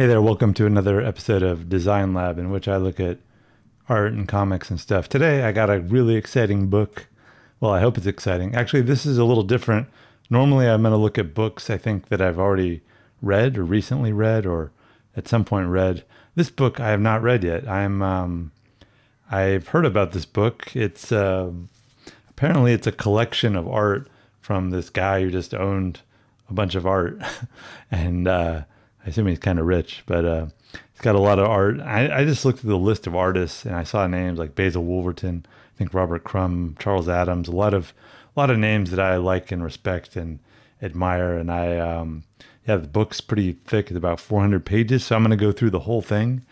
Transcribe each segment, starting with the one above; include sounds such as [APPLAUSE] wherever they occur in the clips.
Hey there, welcome to another episode of Design Lab, in which I look at art and comics and stuff. Today, I got a really exciting book. Well, I hope it's exciting. Actually, this is a little different. Normally, I'm going to look at books I think that I've already read or recently read or at some point read. This book I have not read yet. I'm um, I've heard about this book. It's uh, apparently it's a collection of art from this guy who just owned a bunch of art, [LAUGHS] and uh, I assume he's kind of rich, but uh, he's got a lot of art. I, I just looked at the list of artists and I saw names like Basil Wolverton, I think Robert Crumb, Charles Addams, a lot of a lot of names that I like and respect and admire. And I, um, yeah, the book's pretty thick. It's about 400 pages, so I'm going to go through the whole thing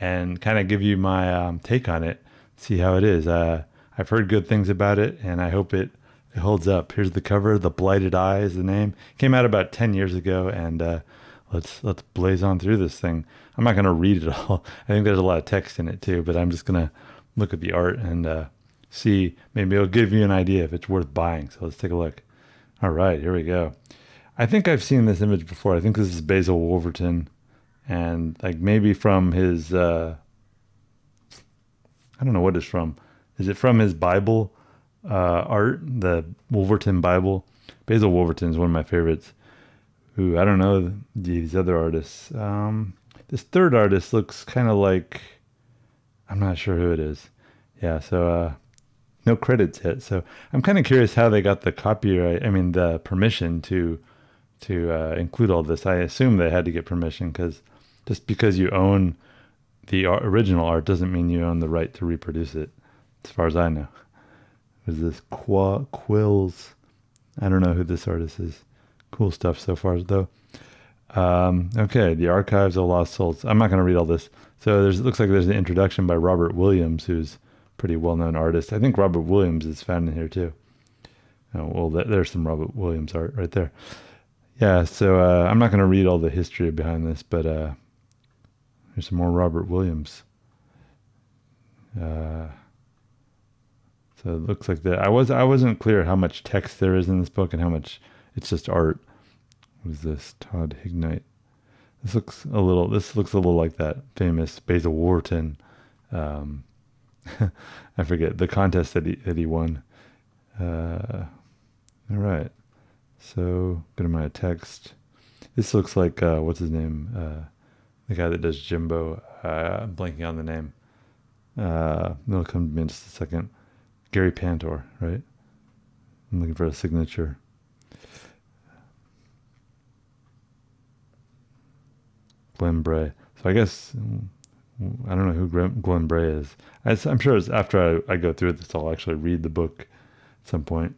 and kind of give you my um, take on it, see how it is. Uh, I've heard good things about it, and I hope it, it holds up. Here's the cover. The Blighted Eye is the name. Came out about 10 years ago, and uh, let's let's blaze on through this thing. I'm not going to read it all. [LAUGHS] I think there's a lot of text in it too, but I'm just going to look at the art and uh, see. Maybe it'll give you an idea if it's worth buying. So let's take a look. All right, here we go. I think I've seen this image before. I think this is Basil Wolverton, and like maybe from his. Uh, I don't know what it's from. Is it from his Bible uh, art, the Wolverton Bible? Basil Wolverton is one of my favorites who I don't know these other artists. Um, this third artist looks kind of like I'm not sure who it is. Yeah, so uh, no credits yet. So I'm kind of curious how they got the copyright. I mean, the permission to to uh, include all this. I assume they had to get permission because just because you own the original art doesn't mean you own the right to reproduce it. As far as I know, is this Qua Quills? I don't know who this artist is cool stuff so far, though. Um, okay, the Archives of Lost Souls. I'm not going to read all this. So there's it looks like there's an introduction by Robert Williams, who's a pretty well-known artist. I think Robert Williams is found in here too. Oh, well, th- there's some Robert Williams art right there. Yeah, so uh, I'm not going to read all the history behind this, but uh, there's some more Robert Williams. Uh, so it looks like that. I was I wasn't clear how much text there is in this book and how much it's just art. What is this? Todd Hignite. This looks a little. This looks a little like that famous Basil Wharton. Um, [LAUGHS] I forget the contest that he that he won. Uh, all right. So go to my text. This looks like uh, what's his name? Uh, the guy that does Jimbo. Uh, I'm blanking on the name. Uh, it'll come to me in just a second. Gary Panter, right? I'm looking for a signature. Glenn Bray. So I guess I don't know who Glenn Bray is. I, am sure it's after I, I go through this, I'll actually read the book at some point.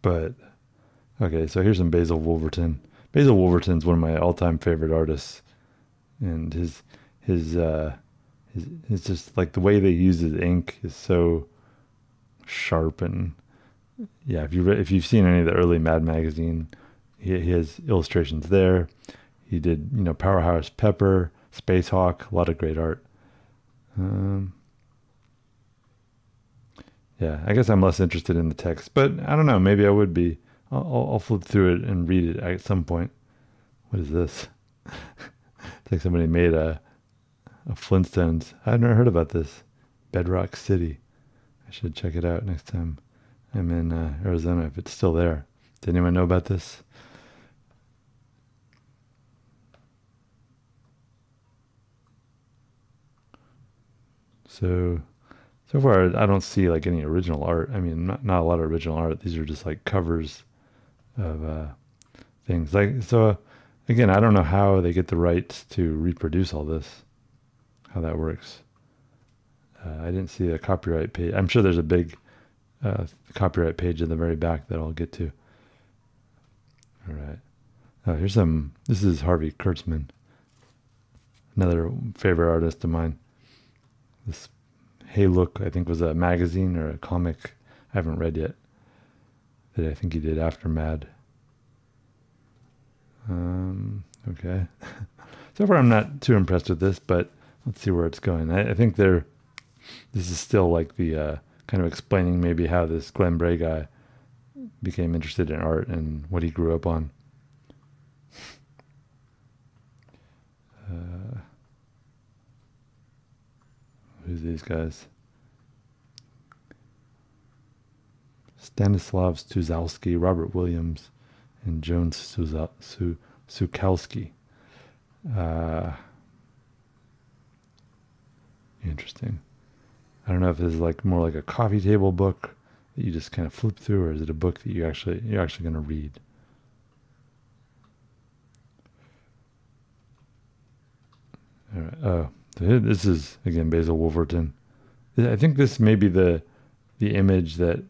But okay, so here's some Basil Wolverton. Basil Wolverton's one of my all-time favorite artists, and his his uh, his, his just like the way they use his ink is so sharp and yeah. If you if you've seen any of the early Mad magazine, he, he has illustrations there. He did, you know, Powerhouse Pepper, Space Hawk, a lot of great art. Um, yeah, I guess I'm less interested in the text, but I don't know. Maybe I would be. I'll, I'll flip through it and read it at some point. What is this? [LAUGHS] it's like somebody made a, a Flintstones. I've never heard about this. Bedrock City. I should check it out next time I'm in uh, Arizona if it's still there. Did anyone know about this? So, so far, I don't see like any original art. I mean, not, not a lot of original art. These are just like covers of uh, things. Like, so uh, again, I don't know how they get the rights to reproduce all this, how that works. Uh, I didn't see a copyright page. I'm sure there's a big uh, copyright page in the very back that I'll get to. All right. Oh, here's some. This is Harvey Kurtzman, another favorite artist of mine this Hey Look, I think was a magazine or a comic I haven't read yet that I think he did after Mad. Um, okay. [LAUGHS] so far, I'm not too impressed with this, but let's see where it's going. I, I think they're. This is still like the uh, kind of explaining maybe how this Glenn Bray guy became interested in art and what he grew up on. Who's these guys? Stanislav Szukalski, Robert Williams, and Joan Suza, Su. Uh, interesting. I don't know if this is like more like a coffee table book that you just kind of flip through, or is it a book that you actually you're actually going to read? All right. Oh, this is again Basil Wolverton. I think this may be the the image that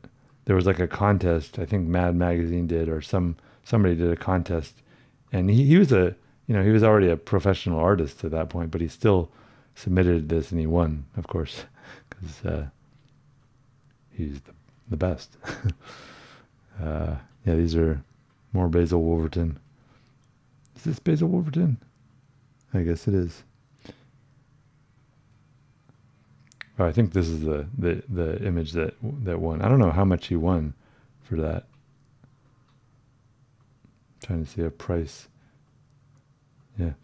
there was like a contest. I think Mad Magazine did, or some somebody did a contest, and he, he was a you know he was already a professional artist at that point, but he still submitted this and he won, of course, [LAUGHS] because uh, he's the, the best. [LAUGHS] uh, yeah, these are more Basil Wolverton. Is this Basil Wolverton? I guess it is. Oh, I think this is the, the, the image that that won. I don't know how much he won for that. I'm trying to see a price. Yeah.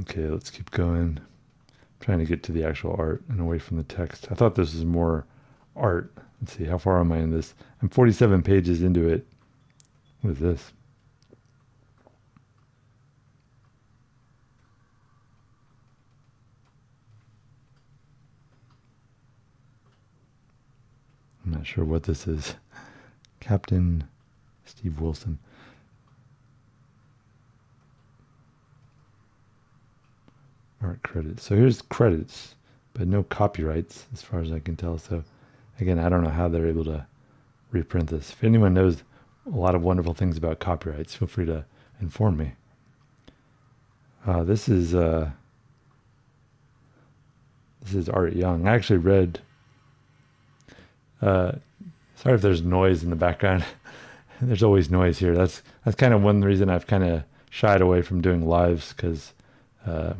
Okay, let's keep going. I'm trying to get to the actual art and away from the text. I thought this was more art. Let's see, how far am I in this? I'm 47 pages into it. What is this? I'm not sure what this is. Captain Steve Wilson. Art credits. So here's credits, but no copyrights as far as I can tell. So again, I don't know how they're able to reprint this. If anyone knows a lot of wonderful things about copyrights, feel free to inform me. Uh, this is uh, this is Art Young. I actually read uh, sorry if there's noise in the background. [LAUGHS] there's always noise here. That's that's kind of one reason I've kind of shied away from doing lives because uh,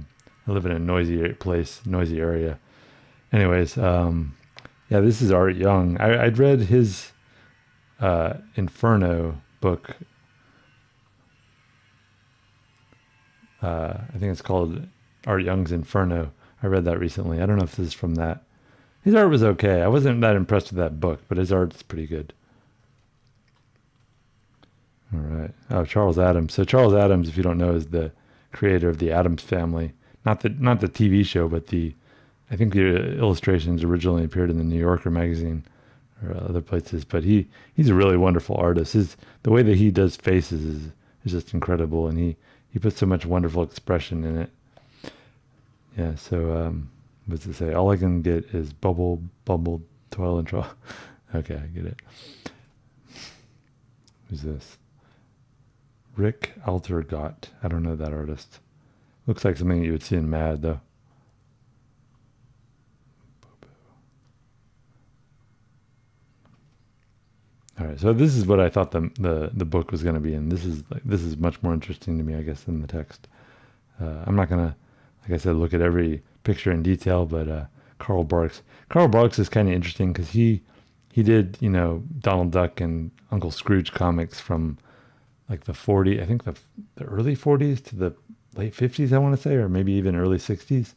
I live in a noisy place, noisy area. Anyways, um, yeah, this is Art Young. I, would read his uh, Inferno book. Uh, I think it's called Art Young's Inferno. I read that recently. I don't know if this is from that. His art was okay. I wasn't that impressed with that book, but his art's pretty good. All right. Oh, Charles Addams. So Charles Addams, if you don't know, is the creator of the Addams Family. Not the not the TV show, but the I think the illustrations originally appeared in the New Yorker magazine or other places. But he he's a really wonderful artist. His the way that he does faces is is just incredible, and he he puts so much wonderful expression in it. Yeah. So um, what's it say? All I can get is bubble, bubble, toil and trouble. [LAUGHS] okay, I get it. Who's this? Rick Altergott. I don't know that artist. Looks like something you would see in Mad, though. All right, so this is what I thought the the, the book was going to be, and this is like, this is much more interesting to me, I guess, than the text. Uh, I'm not gonna, like I said, look at every picture in detail, but uh, Carl Barks. Carl Barks is kind of interesting because he he did you know Donald Duck and Uncle Scrooge comics from like the 40, I think the the early 40s to the late 50s, I want to say, or maybe even early 60s,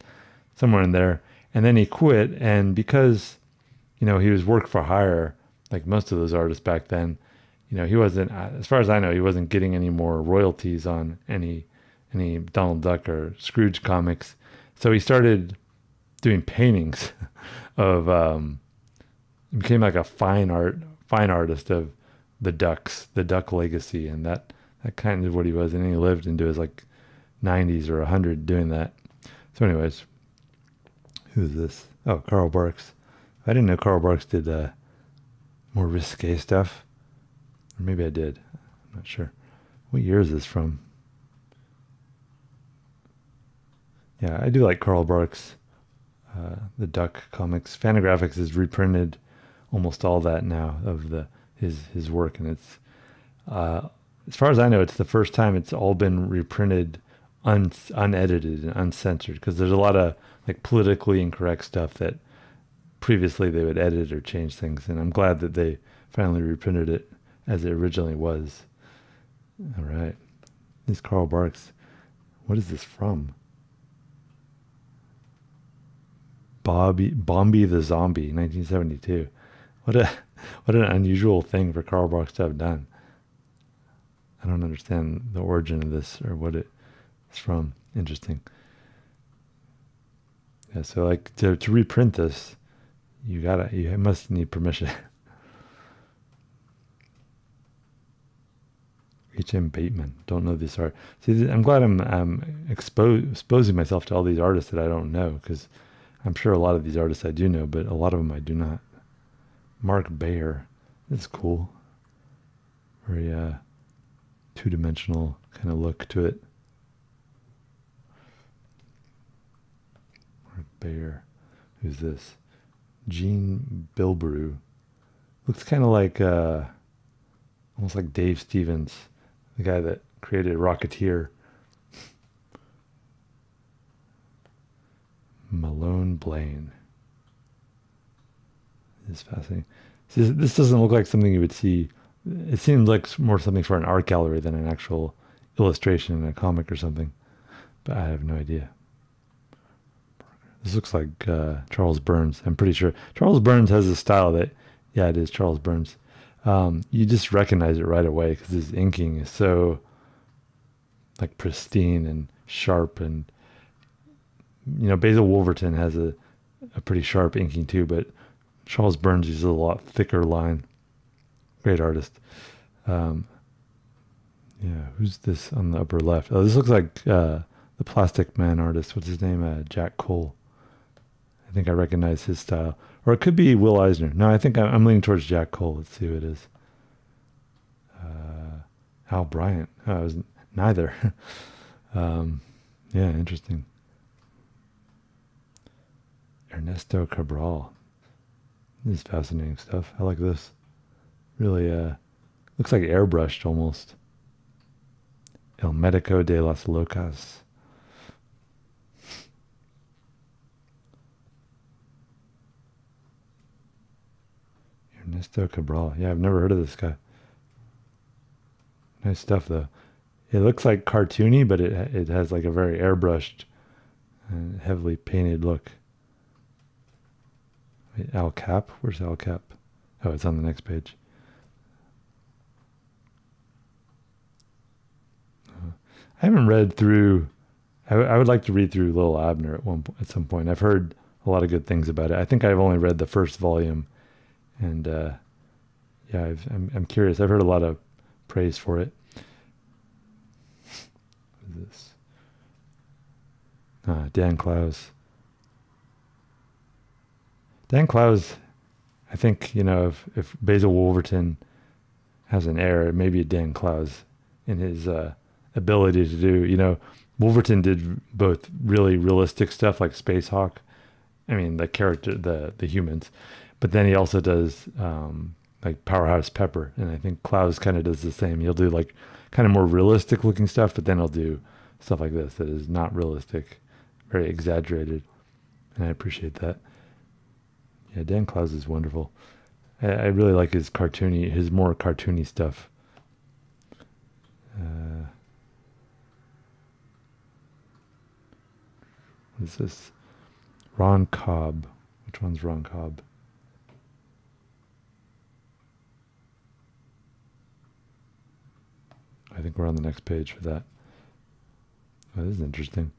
somewhere in there. And then he quit, and because you know he was work for hire, like most of those artists back then, you know he wasn't, as far as I know, he wasn't getting any more royalties on any any Donald Duck or Scrooge comics. So he started doing paintings [LAUGHS] of um, became like a fine art fine artist of the ducks, the duck legacy, and that that kind of what he was. And he lived into his like 90s or 100 doing that. So, anyways, who's this? Oh, Carl Barks. I didn't know Carl Barks did uh, more risque stuff, or maybe I did. I'm not sure. What year is this from? Yeah, I do like Carl Barks, uh, the Duck comics. Fantagraphics has reprinted almost all that now of the his his work, and it's uh, as far as I know, it's the first time it's all been reprinted un, unedited and uncensored because there's a lot of like politically incorrect stuff that previously they would edit or change things, and I'm glad that they finally reprinted it as it originally was. All right, this Carl Barks. What is this from? Bobby Bombi the Zombie, 1972. What a [LAUGHS] what an unusual thing for Carl Barks to have done. I don't understand the origin of this or what it's from. Interesting. Yeah, so like to to reprint this, you gotta you must need permission. [LAUGHS] H.M. Bateman. Don't know this art. See, I'm glad I'm um, expo- exposing myself to all these artists that I don't know because I'm sure a lot of these artists I do know, but a lot of them I do not. Mark Beyer. That's cool. Very uh, two dimensional kind of look to it. Mark Beyer. Who's this? Gene Bilbrew. Looks kind of like, uh, almost like Dave Stevens the guy that created Rocketeer. Mahlon Blaine. This is fascinating. See, this doesn't look like something you would see. It seems like more something for an art gallery than an actual illustration in a comic or something. But I have no idea. This looks like uh, Charles Burns. I'm pretty sure Charles Burns has a style that, yeah, it is Charles Burns um, you just recognize it right away because his inking is so like pristine and sharp and you know Basil Wolverton has a, a pretty sharp inking too, but Charles Burns uses a lot thicker line. Great artist. Um, yeah, who's this on the upper left? Oh, this looks like uh, the Plastic Man artist. What's his name? Uh, Jack Cole. I think I recognize his style. Or it could be Will Eisner. No, I think I'm leaning towards Jack Cole. Let's see who it is. Uh, Al Bryant. Oh, I was neither. [LAUGHS] um, yeah, interesting. Ernesto Cabral. This is fascinating stuff. I like this. Really, uh, looks like airbrushed almost. El Medico de las Locas. Ernesto Cabral. Yeah, I've never heard of this guy. Nice stuff, though. It looks like cartoony, but it it has like a very airbrushed, and heavily painted look. Wait, Al Capp? Where's Al Capp? Oh, it's on the next page. Uh, I haven't read through. I, I would like to read through Little Abner at one at some point. I've heard a lot of good things about it. I think I've only read the first volume and uh, yeah, i am I'm curious. I've heard a lot of praise for it. What is this? Uh, Dan Clowes. Dan Clowes, I think you know if if Basil Wolverton has an error, maybe Dan Clowes in his uh, ability to do. You know, Wolverton did both really realistic stuff like Space Hawk. I mean, the character, the the humans, but then he also does um, like Powerhouse Pepper, and I think Clowes kind of does the same. He'll do like kind of more realistic looking stuff, but then he'll do stuff like this that is not realistic, very exaggerated, and I appreciate that. Yeah, Dan Clowes is wonderful. I, I really like his cartoony, his more cartoony stuff. Uh, what is this? Ron Cobb. Which one's Ron Cobb? I think we're on the next page for that. Oh, this is interesting.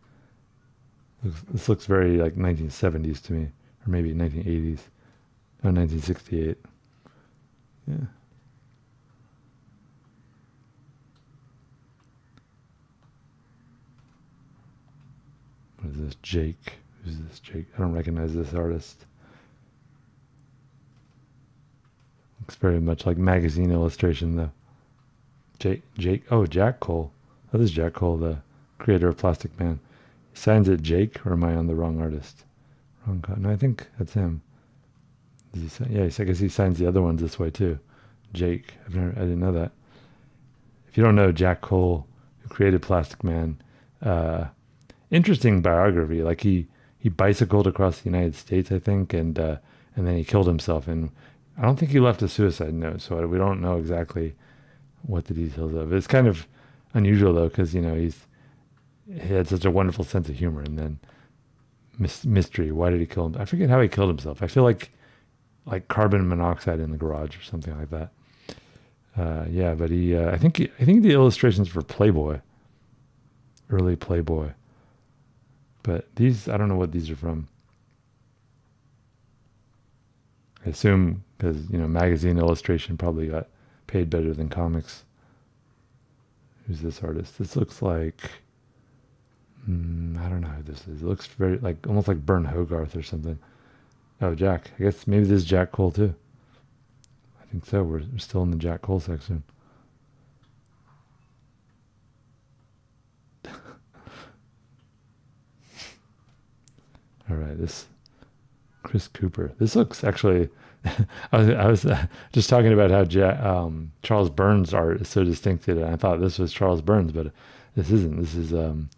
This looks very like 1970s to me, or maybe 1980s. Oh, 1968. Yeah. What is this? Jake. Who's this Jake? I don't recognize this artist. Looks very much like magazine illustration though. Jake, Jake, oh, Jack Cole. Oh, this is Jack Cole, the creator of Plastic Man. Signs it Jake, or am I on the wrong artist? Wrong. No, I think that's him. He? Yeah, I guess he signs the other ones this way too. Jake. I've never, I didn't know that. If you don't know Jack Cole, who created Plastic Man, uh, interesting biography. Like he he bicycled across the United States, I think, and uh, and then he killed himself. And I don't think he left a suicide note, so we don't know exactly what the details of. It's kind of unusual though, because you know he's he had such a wonderful sense of humor, and then mystery. Why did he kill him? I forget how he killed himself. I feel like like carbon monoxide in the garage or something like that. Uh, yeah, but he. Uh, I think. He, I think the illustrations for Playboy. Early Playboy. But these, I don't know what these are from. I assume because you know magazine illustration probably got paid better than comics. Who's this artist? This looks like mm, I don't know who this is. It looks very like almost like Burne Hogarth or something. Oh, Jack. I guess maybe this is Jack Cole too. I think so. We're, we're still in the Jack Cole section. [LAUGHS] All right, this Chris Cooper. This looks actually. [LAUGHS] I was I was [LAUGHS] just talking about how ja- um, Charles Burns art is so distinctive, and I thought this was Charles Burns, but this isn't. This is um,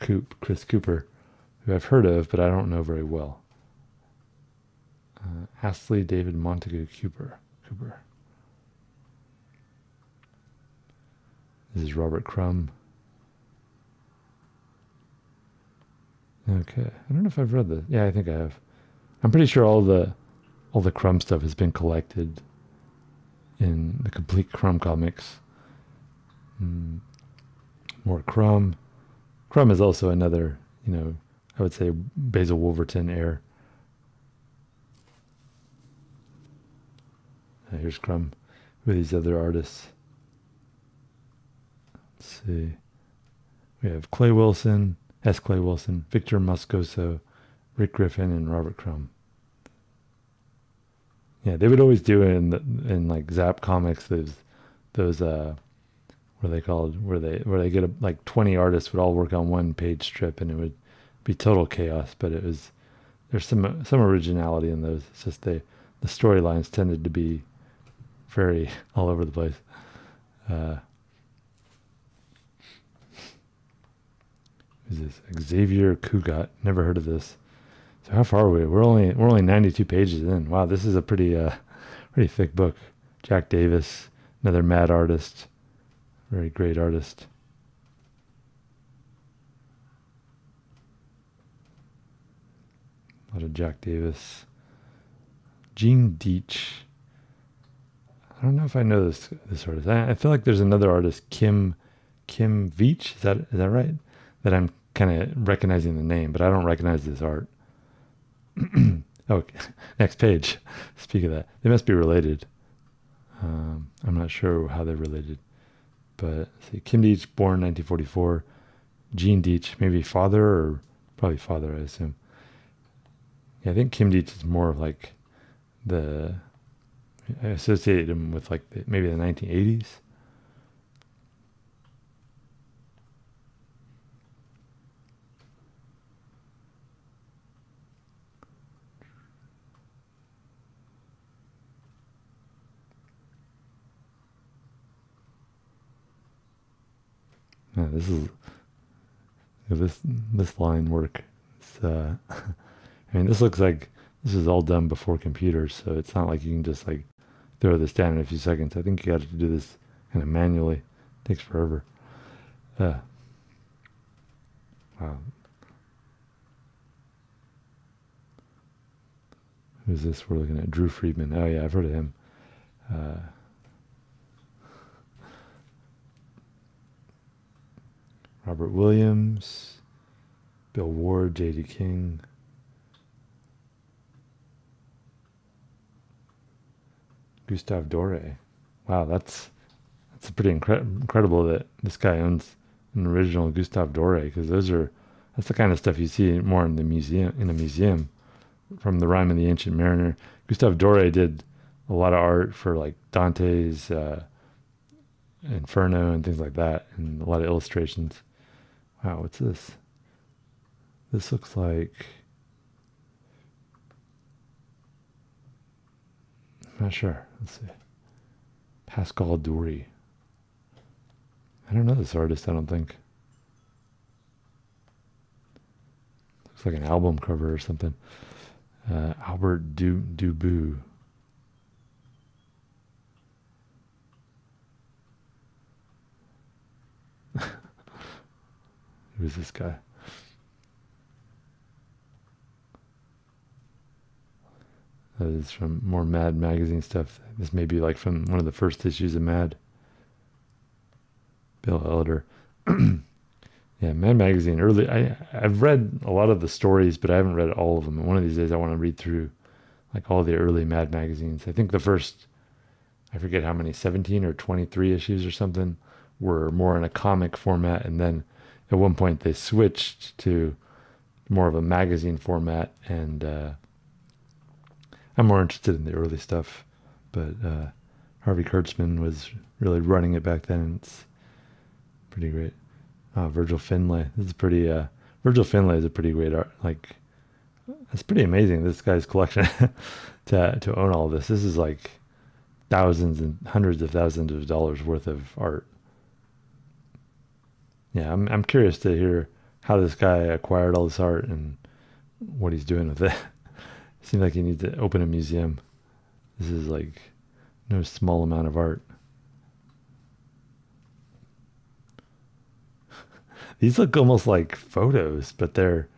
Coop Chris Cooper, who I've heard of, but I don't know very well. Uh, Astley David Montague Cooper. Cooper. This is Robert Crumb. Okay, I don't know if I've read this. Yeah, I think I have. I'm pretty sure all the all the Crumb stuff has been collected in the complete Crumb comics. Mm. More Crumb. Crumb is also another, you know, I would say Basil Wolverton heir. Uh, here's Crumb with these other artists. Let's see. We have Clay Wilson, S. Clay Wilson, Victor Moscoso, Rick Griffin, and Robert Crumb. Yeah, they would always do it in in like Zap comics. Those those uh, what are they called? Where they where they get a, like twenty artists would all work on one page strip, and it would be total chaos. But it was there's some some originality in those. It's just they the storylines tended to be very [LAUGHS] all over the place. Uh, who's this? Xavier Cugat. Never heard of this. So how far are we? We're only we're only 92 pages in. Wow, this is a pretty uh, pretty thick book. Jack Davis, another mad artist, very great artist. A lot of Jack Davis. Gene Deitch. I don't know if I know this this artist. I, I feel like there's another artist, Kim Kim Veach. Is that is that right? That I'm kind of recognizing the name, but I don't recognize this art. [CLEARS THROAT] oh, [LAUGHS] next page. [LAUGHS] Speak of that, they must be related. Um, I'm not sure how they're related, but see, Kim Deitch, born 1944. Gene Deitch, maybe father or probably father, I assume. Yeah, I think Kim Deitch is more of like the. I associate him with like the, maybe the 1980s. Yeah, this is this this line work. It's, uh, [LAUGHS] I mean, this looks like this is all done before computers, so it's not like you can just like throw this down in a few seconds. I think you got to do this kind of manually. It takes forever. Uh, wow. Who's this? We're looking at Drew Friedman. Oh yeah, I've heard of him. Uh, Robert Williams, Bill Ward, J.D. King. Gustave Doré. Wow, that's that's pretty incre- incredible that this guy owns an original Gustave Doré because those are that's the kind of stuff you see more in the museum in a museum from the Rime of the Ancient Mariner. Gustave Doré did a lot of art for like Dante's uh, Inferno and things like that, and a lot of illustrations. Wow, what's this? This looks like. I'm not sure. Let's see. Pascal Doury. I don't know this artist, I don't think. Looks like an album cover or something. Uh, Albert du- Dubout. Who's this guy? That is from more Mad magazine stuff. This may be like from one of the first issues of Mad. Bill Elder. [CLEARS THROAT] yeah, Mad magazine. Early, I I've read a lot of the stories, but I haven't read all of them. And one of these days, I want to read through like all the early Mad magazines. I think the first, I forget how many, seventeen or twenty-three issues or something, were more in a comic format, and then at one point they switched to more of a magazine format and. Uh, I'm more interested in the early stuff, but uh, Harvey Kurtzman was really running it back then. And it's pretty great. Uh, Virgil Finlay. This is pretty. Uh, Virgil Finlay is a pretty great art. Like, it's pretty amazing. This guy's collection [LAUGHS] to to own all this. This is like thousands and hundreds of thousands of dollars worth of art. Yeah, I'm I'm curious to hear how this guy acquired all this art and what he's doing with it. [LAUGHS] Seems like he needs to open a museum. This is like no small amount of art. [LAUGHS] These look almost like photos, but they're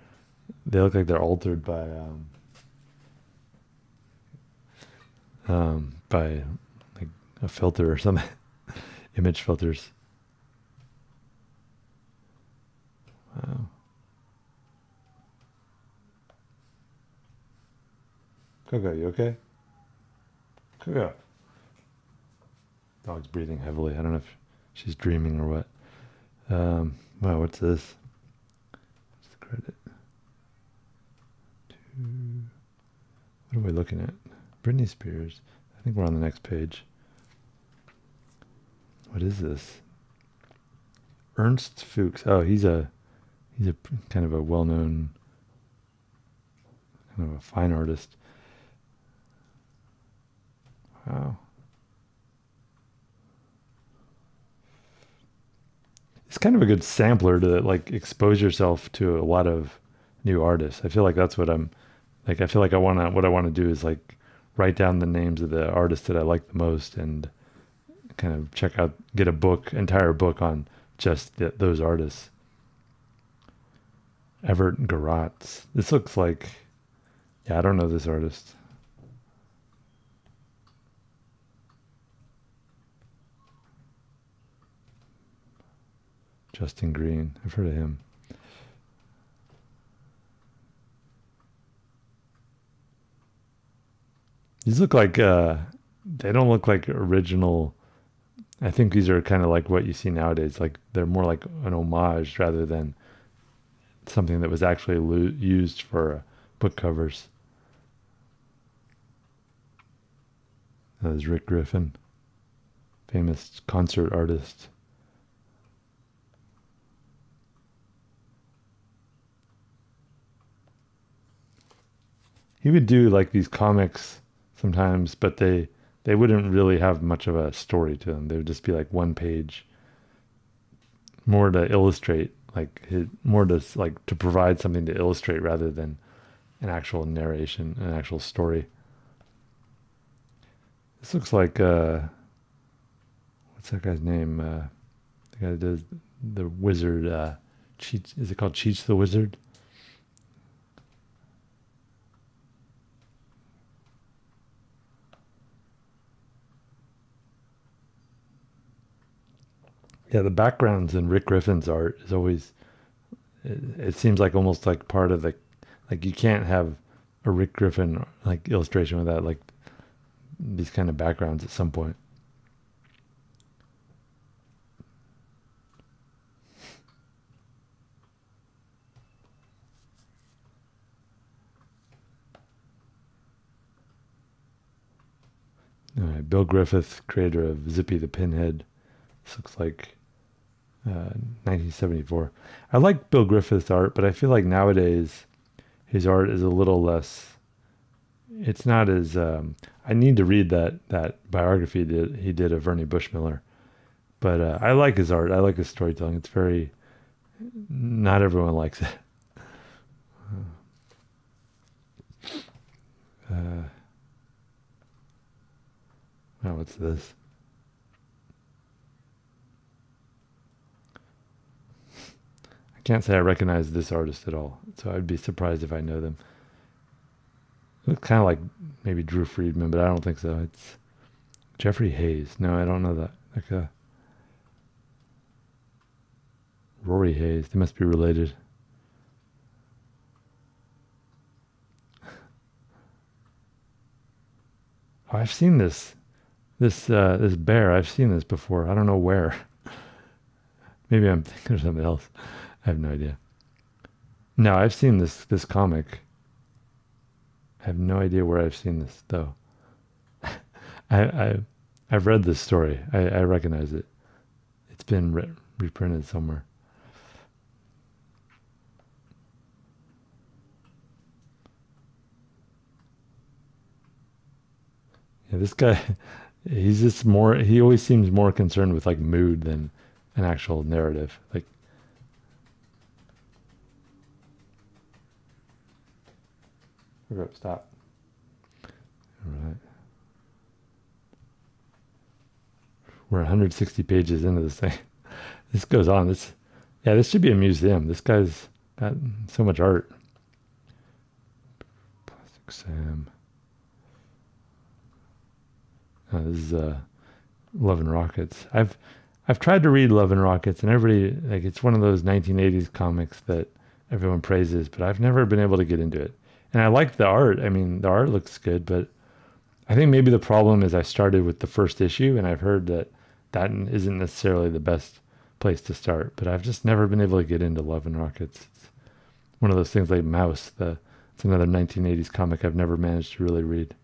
they look like they're altered by um, um by like a filter or something, [LAUGHS] image filters. Wow. Coco, you okay? Coco. Dog's breathing heavily. I don't know if she's dreaming or what. Um, wow, what's this? What's the credit? Two. What are we looking at? Britney Spears. I think we're on the next page. What is this? Ernst Fuchs. Oh, he's a he's a kind of a well-known kind of a fine artist. Wow. It's kind of a good sampler to like expose yourself to a lot of new artists. I feel like that's what I'm like I feel like I want to what I want to do is like write down the names of the artists that I like the most and kind of check out get a book entire book on just the, those artists. Evert Garatz. This looks like yeah, I don't know this artist. Justin Green. I've heard of him. These look like uh, they don't look like original. I think these are kind of like what you see nowadays. Like they're more like an homage rather than something that was actually lo- used for uh, book covers. That is Rick Griffin, famous concert artist. he would do like these comics sometimes, but they they wouldn't really have much of a story to them. They would just be like one page, more to illustrate, like his, more to like to provide something to illustrate rather than an actual narration, an actual story. This looks like uh, what's that guy's name? Uh, the guy that does the wizard. Uh, Cheech, is it called Cheech the Wizard? Yeah, the backgrounds in Rick Griffin's art is always. It, it, seems like almost like part of the, like you can't have a Rick Griffin like illustration without like these kind of backgrounds at some point. All right, Bill Griffith, creator of Zippy the Pinhead. This looks like 1974. Uh, I like Bill Griffith's art, but I feel like nowadays his art is a little less. It's not as. Um, I need to read that that biography that he did of Ernie Bushmiller, but uh, I like his art. I like his storytelling. It's very. Not everyone likes it. [LAUGHS] Uh, oh, what's this? Can't say I recognize this artist at all, so I'd be surprised if I know them. Looks kind of like maybe Drew Friedman, but I don't think so. It's Geoffrey Hayes. No, I don't know that. Like a Rory Hayes. They must be related. [LAUGHS] Oh, I've seen this, this uh, this bear. I've seen this before. I don't know where. [LAUGHS] Maybe I'm thinking of something else. I have no idea. No, I've seen this this comic. I have no idea where I've seen this though. [LAUGHS] I, I I've read this story. I, I recognize it. It's been re- reprinted somewhere. Yeah, this guy, [LAUGHS] he's just more. He always seems more concerned with like mood than an actual narrative. Like Stop. All right. We're 160 pages into this thing. [LAUGHS] This goes on. This, yeah, this should be a museum. This guy's got so much art. Plastic Sam. Uh, this is uh, Love and Rockets. I've I've tried to read Love and Rockets, and everybody like it's one of those 1980s comics that everyone praises, but I've never been able to get into it. And I like the art. I mean, the art looks good, but I think maybe the problem is I started with the first issue, and I've heard that that isn't necessarily the best place to start. But I've just never been able to get into Love and Rockets. It's one of those things like Maus. The it's another 1980s comic I've never managed to really read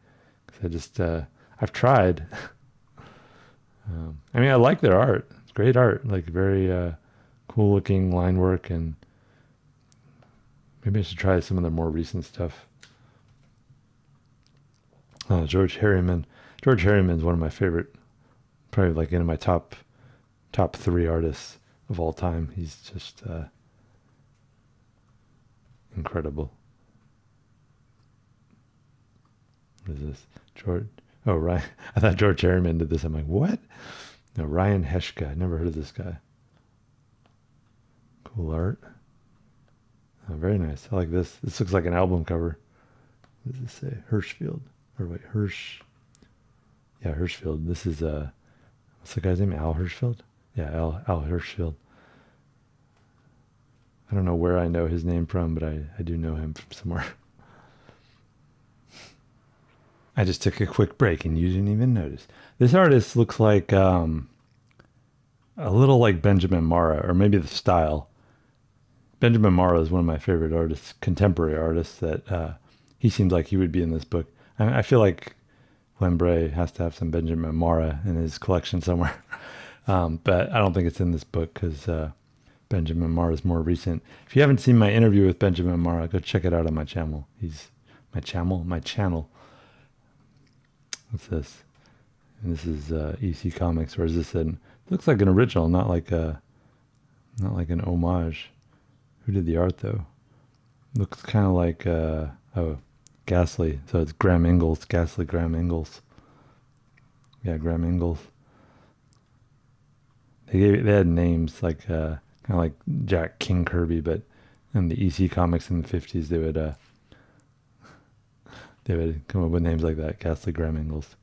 because I just uh, I've tried. [LAUGHS] um, I mean, I like their art. It's great art, like very uh, cool looking line work and Maybe I should try some of the more recent stuff. Uh, George Herriman. George Herriman is one of my favorite, probably like in my top top three artists of all time. He's just uh, incredible. What is this? George? Oh, Ryan. [LAUGHS] I thought George Herriman did this. I'm like, what? No, Ryan Heshka. I never heard of this guy. Cool art. Oh, very nice. I like this. This looks like an album cover. What does this say? Hirschfield. Or wait, Hirsch. Yeah, Hirschfield. This is uh what's the guy's name? Al Hirschfield? Yeah, Al Al Hirschfield. I don't know where I know his name from, but I, I do know him from somewhere. [LAUGHS] I just took a quick break and you didn't even notice. This artist looks like um, a little like Benjamin Marra, or maybe the style. Benjamin Marra is one of my favorite artists, contemporary artists. That uh, he seems like he would be in this book. I, I feel like Glenn Bray has to have some Benjamin Marra in his collection somewhere, [LAUGHS] um, but I don't think it's in this book because uh, Benjamin Marra is more recent. If you haven't seen my interview with Benjamin Marra, go check it out on my channel. He's my channel, my channel. What's this? And this is uh, EC Comics, or is this an? Looks like an original, not like a, not like an homage. Who did the art though? Looks kind of like uh, oh, Ghastly. So it's Graham Ingels, Ghastly Graham Ingels. Yeah, Graham Ingels. They gave they had names like uh, kind of like Jack King Kirby, but in the EC comics in the fifties they would uh, [LAUGHS] they would come up with names like that. Ghastly Graham Ingels.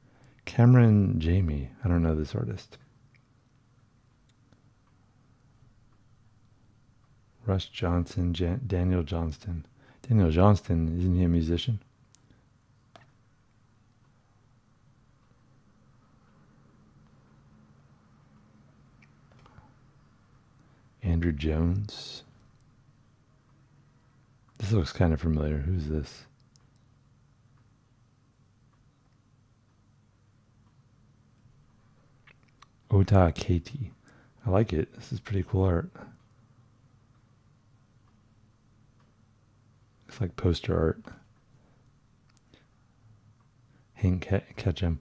Cameron Jamie. I don't know this artist. Russ Johnson, Jan- Daniel Johnston. Daniel Johnston, isn't he a musician? Andrew Jones. This looks kind of familiar. Who's this? Ota Katie. I like it. This is pretty cool art. Like poster art. Hank Ketcham.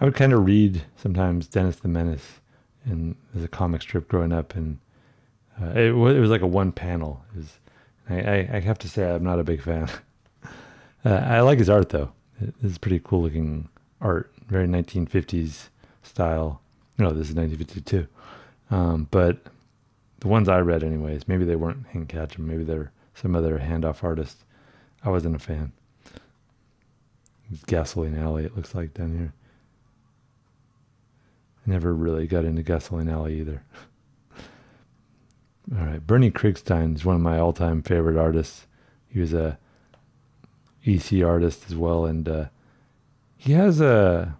I would kind of read sometimes Dennis the Menace and as a comic strip growing up, and uh, it, was, it was like a one panel. Was, I, I, I, have to say I'm not a big fan. [LAUGHS] uh, I like his art though. It, it's pretty cool looking art, very 1950s style. No, this is 1952. Um, but the ones I read, anyways, maybe they weren't Hank Ketcham. Maybe they're some other handoff artist. I wasn't a fan. Gasoline Alley, it looks like down here. I never really got into Gasoline Alley either. [LAUGHS] All right, Bernie Krigstein is one of my all-time favorite artists. He was a EC artist as well, and uh, he has a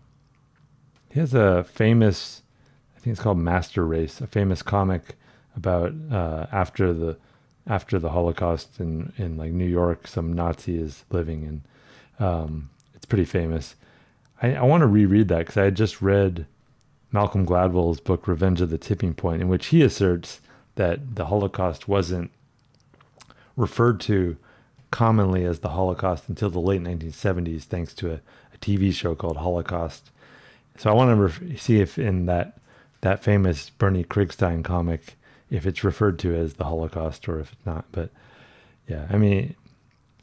he has a famous, I think it's called Master Race, a famous comic about uh, after the after the Holocaust in in like New York, some Nazi is living, and um, it's pretty famous. I, I want to reread that because I had just read Malcolm Gladwell's book Revenge of the Tipping Point, in which he asserts that the Holocaust wasn't referred to commonly as the Holocaust until the late 1970s, thanks to a, a TV show called Holocaust. So I want to ref- see if in that that famous Bernie Krigstein comic, if it's referred to as the Holocaust or if it's not. But yeah, I mean,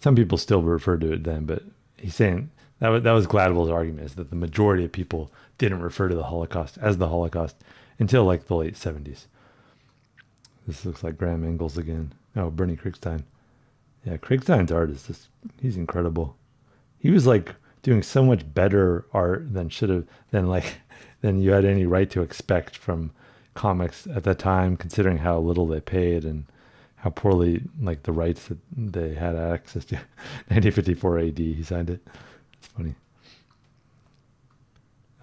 some people still refer to it then, but he's saying that was, that was Gladwell's argument is that the majority of people didn't refer to the Holocaust as the Holocaust until like the late 70s. This looks like Graham Ingels again. Oh, Bernie Krigstein. Yeah, Krigstein's art is just, he's incredible. He was like doing so much better art than should have, than like, [LAUGHS] than you had any right to expect from comics at that time, considering how little they paid and how poorly, like the rights that they had access to. [LAUGHS] 1954 AD, he signed it. It's funny.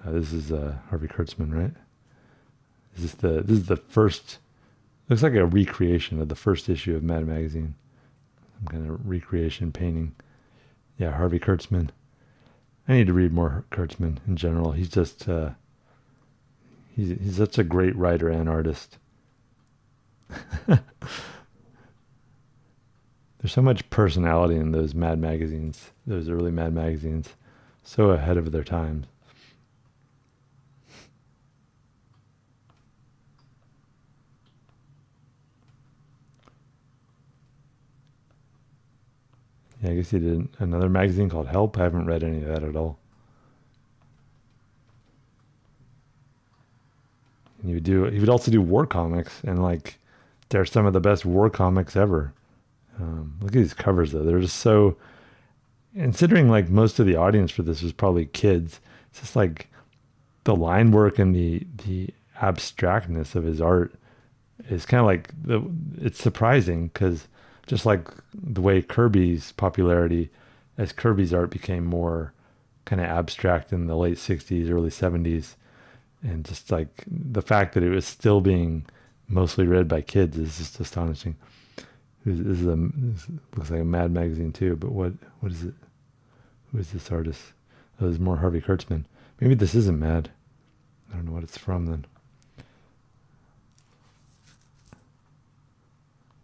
Uh, this is uh, Harvey Kurtzman, right? Is this the this is the first Looks like a recreation of the first issue of Mad Magazine. Some kind of recreation painting. Yeah, Harvey Kurtzman. I need to read more Kurtzman in general. He's just uh, he's he's such a great writer and artist. [LAUGHS] There's so much personality in those Mad magazines, those early Mad magazines, so ahead of their times. Yeah, I guess he did another magazine called Help. I haven't read any of that at all. He would do. He would also do war comics, and like, they're some of the best war comics ever. Um, look at these covers though; they're just so. Considering like most of the audience for this was probably kids, it's just like the line work and the the abstractness of his art is kind of like the. It's surprising because just like the way Kirby's popularity, as Kirby's art became more kind of abstract in the late 60s, early 70s, and just like the fact that it was still being mostly read by kids is just astonishing. This is a this looks like a Mad magazine too, but what what is it? Who is this artist? Oh, there's more Harvey Kurtzman. Maybe this isn't Mad. I don't know what it's from then.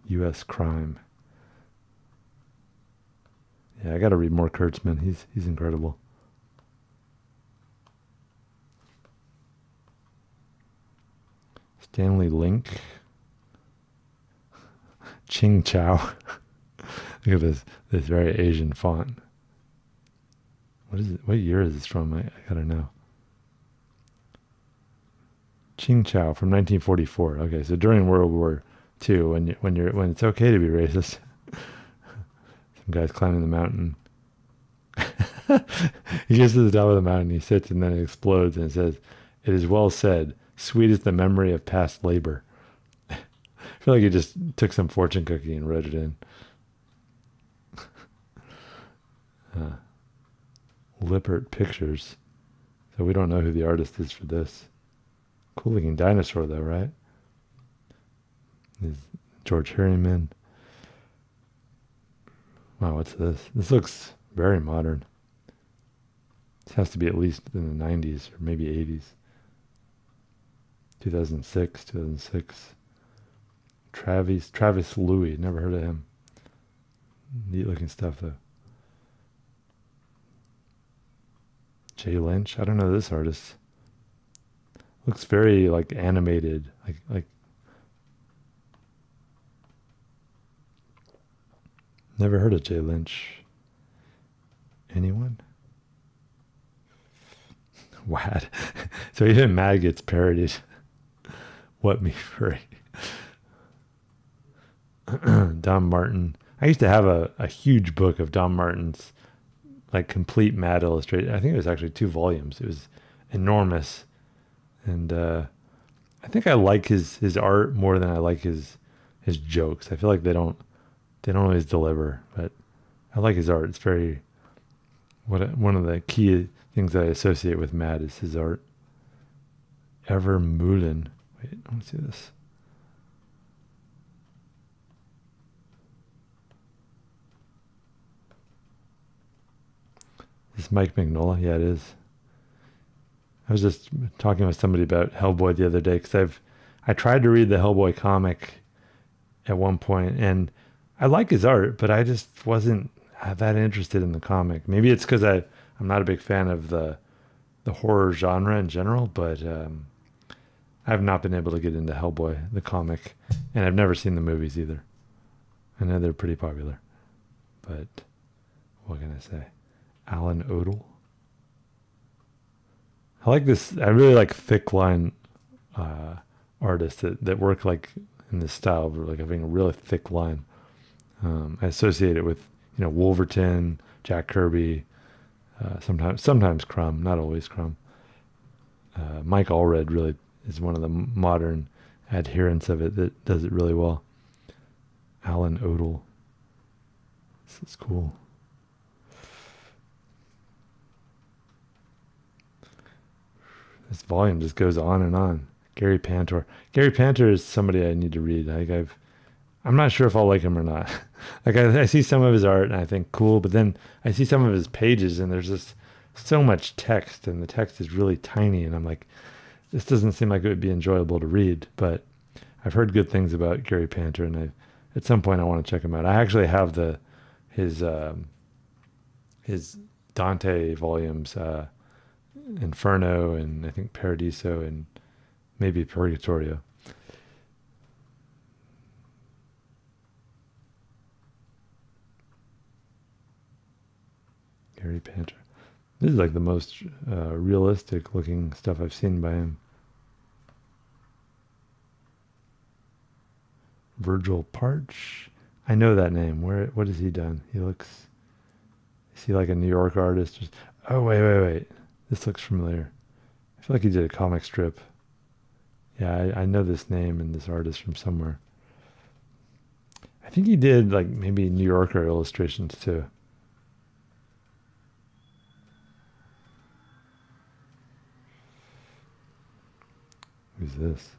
U.S. crime. Yeah, I got to read more Kurtzman. He's he's incredible. Stanley Link. Ching Chow. [LAUGHS] Look at this this very Asian font. What is it? What year is this from? I, I gotta know. Ching Chow from 1944. Okay, so during World War II, when you, when you're when it's okay to be racist. [LAUGHS] Some guy's climbing the mountain. [LAUGHS] he gets to the top of the mountain, he sits, and then it explodes, and it says, It is well said, sweet is the memory of past labor. [LAUGHS] I feel like he just took some fortune cookie and wrote it in. [LAUGHS] uh, Lippert Pictures. So we don't know who the artist is for this. Cool looking dinosaur, though, right? Is George Herriman. Wow, what's this? This looks very modern. This has to be at least in the 90s or maybe 80s. 2006, 2006. Travis, Travis Louie, never heard of him. Neat looking stuff though. Jay Lynch, I don't know this artist. Looks very like animated, like like Never heard of Jay Lynch. Anyone? [LAUGHS] Wad. [LAUGHS] so even Mad gets parodied. What me [LAUGHS] free. [CLEARS THROAT] Don Martin. I used to have a, a huge book of Don Martin's like complete Mad illustrated. I think it was actually two volumes. It was enormous, and uh, I think I like his his art more than I like his his jokes. I feel like they don't they don't always deliver, but I like his art. It's very what one of the key things that I associate with Mad is his art. Ever Meulen. Wait, let me see this. Is Mike Mignola? Yeah, it is. I was just talking with somebody about Hellboy the other day because I've I tried to read the Hellboy comic at one point, and I like his art, but I just wasn't that interested in the comic. Maybe it's because I I'm not a big fan of the the horror genre in general, but um, I've not been able to get into Hellboy the comic, and I've never seen the movies either. I know they're pretty popular, but what can I say? Alan Odell. I like this. I really like thick line uh, artists that, that work like in this style of like having a really thick line. Um, I associate it with you know Wolverton, Jack Kirby, uh, sometimes sometimes Crumb, not always Crumb. Uh, Mike Allred really is one of the modern adherents of it that does it really well. Alan Odell. This is cool. This volume just goes on and on. Gary Panter. Gary Panter is somebody I need to read. Like I've, I'm not sure if I'll like him or not. [LAUGHS] like I, I see some of his art and I think cool, but then I see some of his pages and there's just so much text and the text is really tiny and I'm like, this doesn't seem like it would be enjoyable to read. But I've heard good things about Gary Panter and I, at some point I want to check him out. I actually have the his um, his Dante volumes. Uh, Inferno and I think Paradiso and maybe Purgatorio. Gary Panter. This is like the most uh, realistic looking stuff I've seen by him. Virgil Parch. I know that name. Where? What has he done? He looks. Is he like a New York artist? Oh wait, wait, wait. This looks familiar. I feel like he did a comic strip. Yeah, I, I know this name and this artist from somewhere. I think he did like maybe New Yorker illustrations too. Who's this?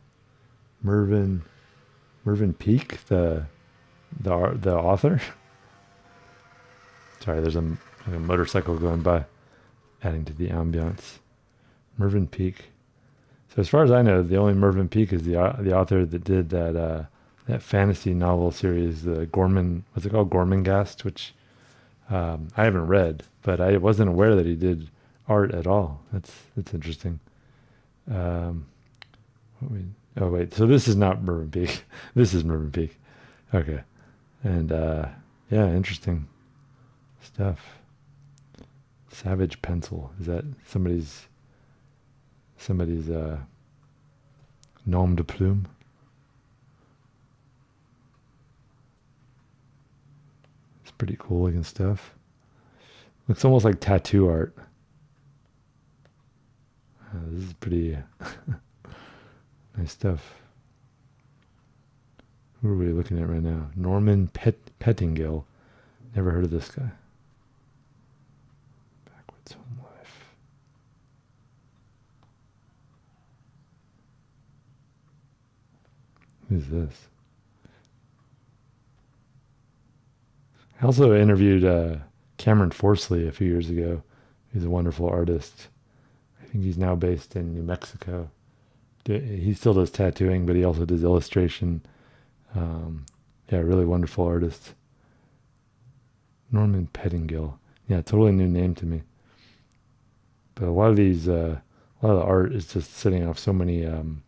Mervyn Mervyn Peake, the the the author. [LAUGHS] Sorry, there's a, a motorcycle going by adding to the ambiance. Mervyn Peake. So as far as I know, the only Mervyn Peake is the uh, the author that did that uh, that fantasy novel series, the Gorman. What's it called? Gormenghast, which um, I haven't read, but I wasn't aware that he did art at all. That's that's interesting. Um, we, oh wait, so this is not Mervyn Peake. [LAUGHS] this is Mervyn Peake. Okay, and uh, yeah, interesting stuff. Savage pencil. Is that somebody's somebody's uh, nom de plume? It's pretty cool looking stuff. Looks almost like tattoo art. Uh, this is pretty [LAUGHS] nice stuff. Who are we looking at right now? Norman Pet Pettingill. Never heard of this guy. Backwards home life. Who's this? I also interviewed uh, Cameron Forsley a few years ago. He's a wonderful artist. I think he's now based in New Mexico. He still does tattooing, but he also does illustration. Um, yeah, really wonderful artist. Norman Pettingill. Yeah, totally new name to me. But a lot of these, uh, a lot of the art is just sitting off so many um,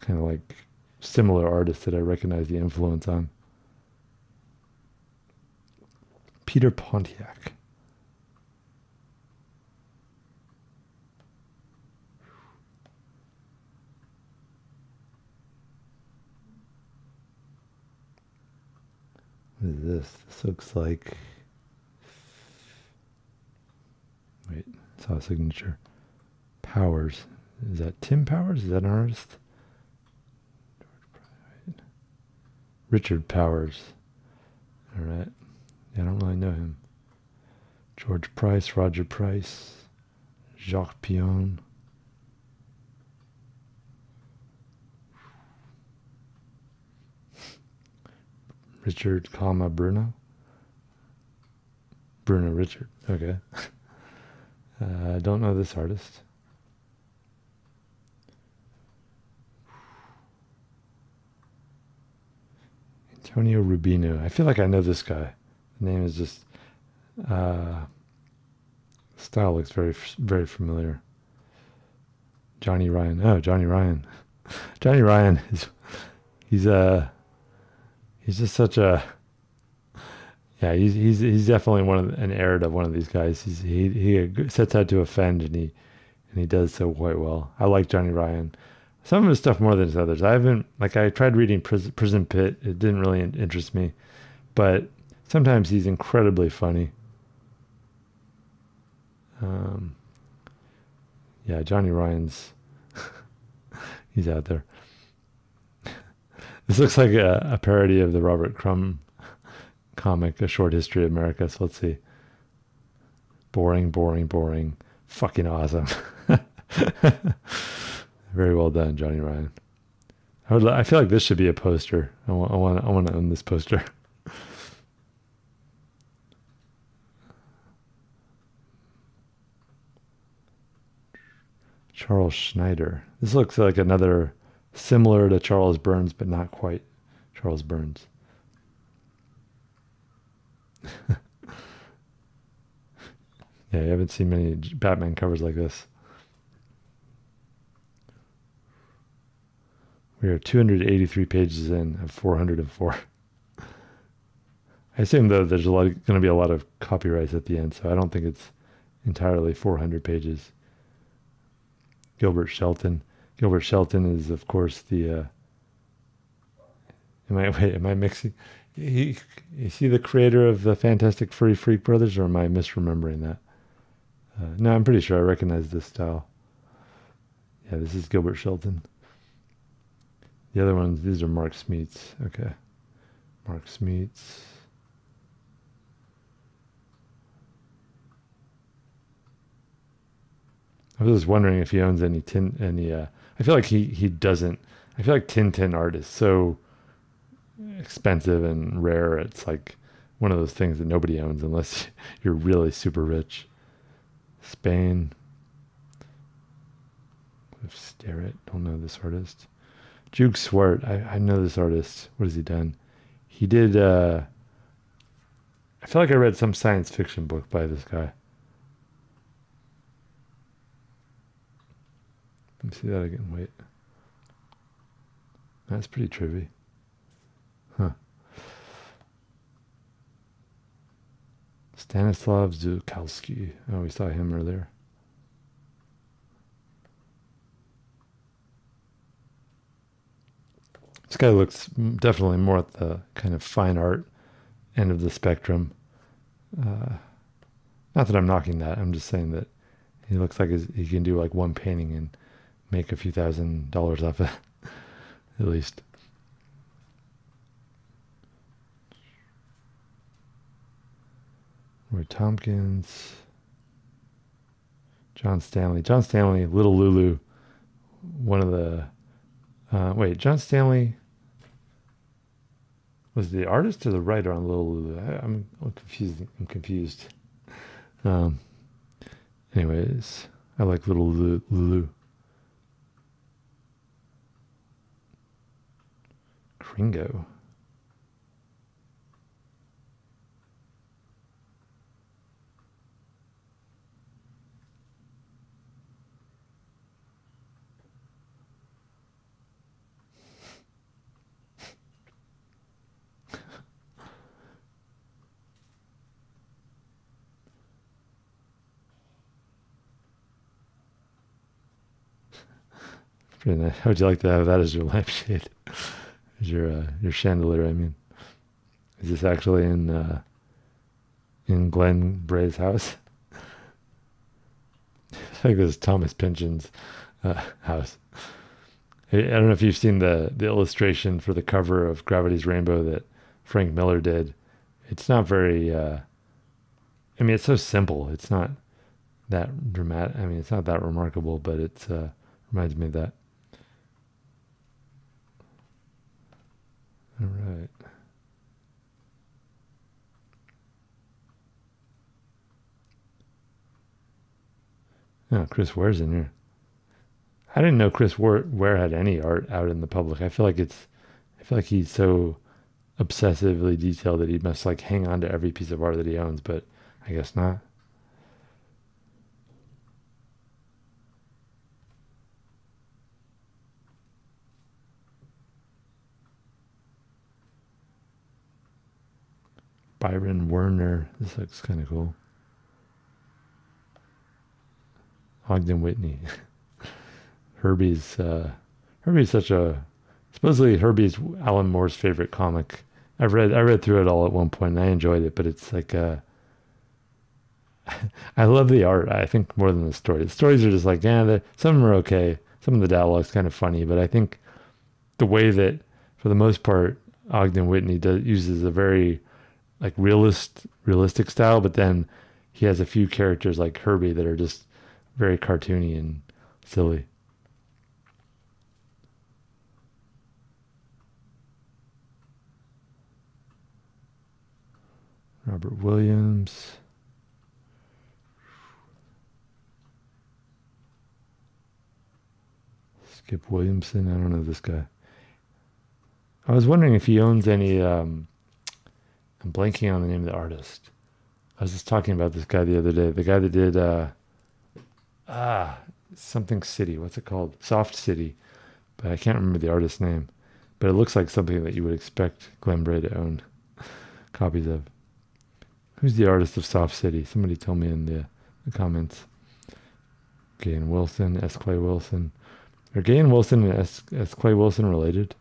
kind of like similar artists that I recognize the influence on. Peter Pontiac. What is this? This looks like Wait, Saw a signature. Powers. Is that Tim Powers? Is that an artist? Richard Powers. All right. Yeah, I don't really know him. George Price, Roger Price, Jacques Pion. Richard, comma Bruno. Bruno Richard. Okay. [LAUGHS] I uh, don't know this artist. Antonio Rubino. I feel like I know this guy. The name is just uh, style looks very very familiar. Johnny Ryan. Oh, Johnny Ryan. [LAUGHS] Johnny Ryan is he's uh he's just such a yeah he's he's he's definitely one of an heir to one of these guys. He's he he sets out to offend and he and he does so quite well. I like Johnny Ryan some of his stuff more than his others. I haven't like I tried reading Prison, Prison Pit. It didn't really interest me, but sometimes he's incredibly funny. Um, yeah, Johnny Ryan's [LAUGHS] he's out there. This looks like a, a parody of the Robert Crumb comic, A Short History of America. So let's see. Boring, boring, boring. Fucking awesome. [LAUGHS] Very well done, Johnny Ryan. I would. I feel like this should be a poster. I want. I want. I want to own this poster. [LAUGHS] Charles Schneider. This looks like another similar to Charles Burns, but not quite Charles Burns. [LAUGHS] yeah, you haven't seen many Batman covers like this. We are 283 pages in of 404. I assume though there's a lot going to be a lot of copyrights at the end, so I don't think it's entirely 400 pages. Gilbert Shelton. Gilbert Shelton is, of course, the. Uh, am I [LAUGHS] wait? Am I mixing? He, is he the creator of the Fantastic Furry Freak Brothers, or am I misremembering that? Uh, no, I'm pretty sure I recognize this style. Yeah, this is Gilbert Shelton. The other ones, these are Mark Smeets. Okay. Mark Smeets. I was just wondering if he owns any tin any uh I feel like he he doesn't I feel like Tintin art is so expensive and rare. It's like one of those things that nobody owns unless [LAUGHS] you're really super rich. Spain. Stare it. Don't know this artist. Joost Swarte. I, I know this artist. What has he done? He did. Uh, I feel like I read some science fiction book by this guy. Let me see that again. Wait. That's pretty trippy. Huh. Stanislav Szukalski. Oh, we saw him earlier. This guy looks definitely more at the kind of fine art end of the spectrum. Uh, not that I'm knocking that. I'm just saying that he looks like he can do like one painting and make a few thousand dollars off it, [LAUGHS] at least. Roy Tompkins, John Stanley, John Stanley, Little Lulu, one of the. Uh, wait, John Stanley was the artist or the writer on Little Lulu? I, am confused. I'm confused. Um, anyways, I like Little Lulu. Kringo. How [LAUGHS] would you like to have that as your lampshade? As your uh, your chandelier, I mean. Is this actually in uh, in Glenn Bray's house? [LAUGHS] I think this is Thomas Pynchon's uh, house. I I don't know if you've seen the the illustration for the cover of Gravity's Rainbow that Frank Miller did. It's not very. Uh, I mean, it's so simple. It's not that dramatic. I mean, it's not that remarkable, but it uh, reminds me of that. All right. Oh, Chris Ware's in here. I didn't know Chris Ware, Ware had any art out in the public. I feel like it's, I feel like he's so obsessively detailed that he must like hang on to every piece of art that he owns, but I guess not. Byron Werner. This looks kind of cool. Ogden Whitney. [LAUGHS] Herbie's uh, Herbie's such a supposedly Herbie's Alan Moore's favorite comic. I've read I read through it all at one point and I enjoyed it, but it's like uh [LAUGHS] I love the art. I think more than the story. The stories are just like, yeah, some of them are okay. Some of the dialogue's kind of funny, but I think the way that, for the most part, Ogden Whitney does, uses a very like realist, realistic style, but then he has a few characters like Herbie that are just very cartoony and silly. Robert Williams. Skip Williamson. I don't know this guy. I was wondering if he owns any. Um, I'm blanking on the name of the artist. I was just talking about this guy the other day. The guy that did uh, ah something city. What's it called? Soft City, but I can't remember the artist's name. But it looks like something that you would expect Glenn Bray to own [LAUGHS] copies of. Who's the artist of Soft City? Somebody tell me in the, the comments. Gahan Wilson, S. Clay Wilson. Are Gahan Wilson and S. S. Clay Wilson related?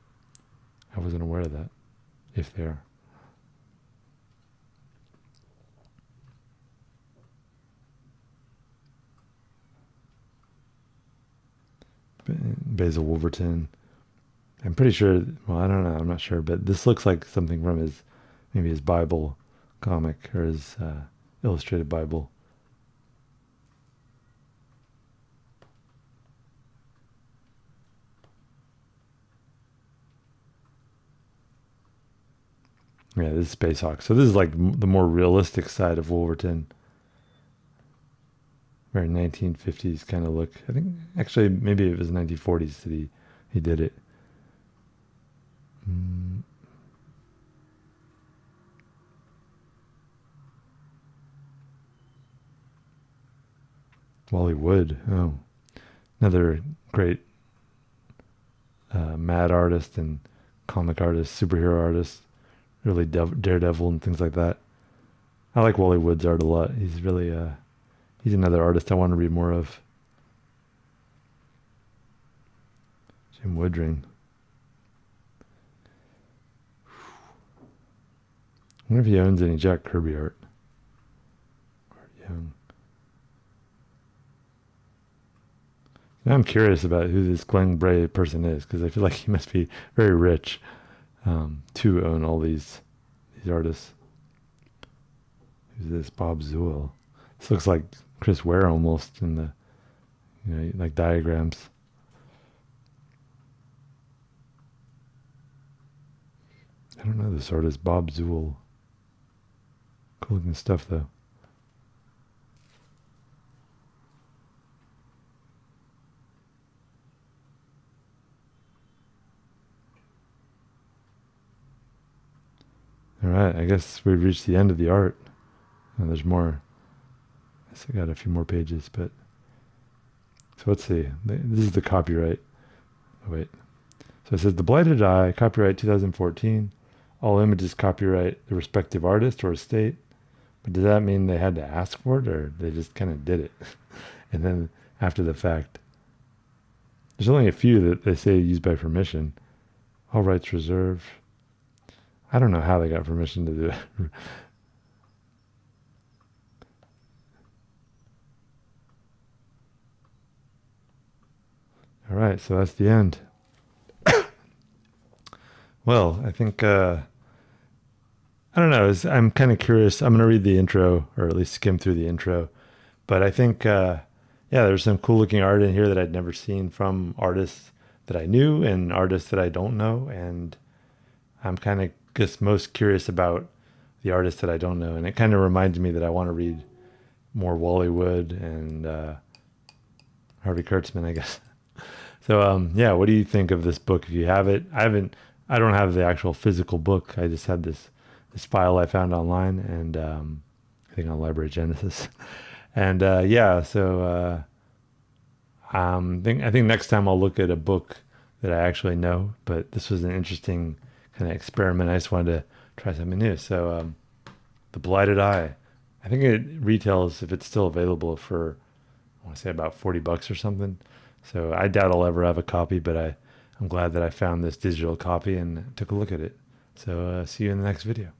I wasn't aware of that. If they are. Basil Wolverton. I'm pretty sure. Well, I don't know. I'm not sure, but this looks like something from his maybe his Bible comic or his uh, illustrated Bible. Yeah, this is Space Hawk. So this is like the more realistic side of Wolverton very 1950s kind of look. I think actually maybe it was 1940s that he he did it. Mm. Wally Wood, oh, another great uh, mad artist and comic artist, superhero artist, really daredevil and things like that. I like Wally Wood's art a lot. He's really uh, He's another artist I want to read more of. Jim Woodring. I wonder if he owns any Jack Kirby art. Art Young. Now I'm curious about who this Glenn Bray person is because I feel like he must be very rich um, to own all these these artists. Who's this? Bob Zuill. This looks like Chris Ware almost in the, you know, like diagrams. I don't know this artist, Bob Zuill. Cool looking stuff though. All right, I guess we've reached the end of the art. Oh, there's more. I got a few more pages, but so let's see. This is the copyright. Oh, wait. So it says The Blighted Eye, copyright 2014. All images copyright the respective artist or estate. But does that mean they had to ask for it or they just kind of did it? [LAUGHS] and then after the fact, there's only a few that they say used by permission. All rights reserved. I don't know how they got permission to do it. [LAUGHS] All right, so that's the end. [COUGHS] well, I think uh, I don't know. I'm kind of curious. I'm going to read the intro, or at least skim through the intro. But I think, uh, yeah, there's some cool looking art in here that I'd never seen from artists that I knew and artists that I don't know. And I'm kind of just most curious about the artists that I don't know. And it kind of reminds me that I want to read more Wally Wood and uh, Harvey Kurtzman, I guess. So, um, yeah, what do you think of this book if you have it? I haven't, I don't have the actual physical book. I just had this this file I found online, and um, I think on Library Genesis. [LAUGHS] and uh, yeah, so uh, um, think, I think next time I'll look at a book that I actually know. But this was an interesting kind of experiment. I just wanted to try something new. So, um, The Blighted Eye. I think it retails if it's still available for I want to say about 40 bucks or something. So I doubt I'll ever have a copy, but I, I'm glad that I found this digital copy and took a look at it. So uh, see you in the next video.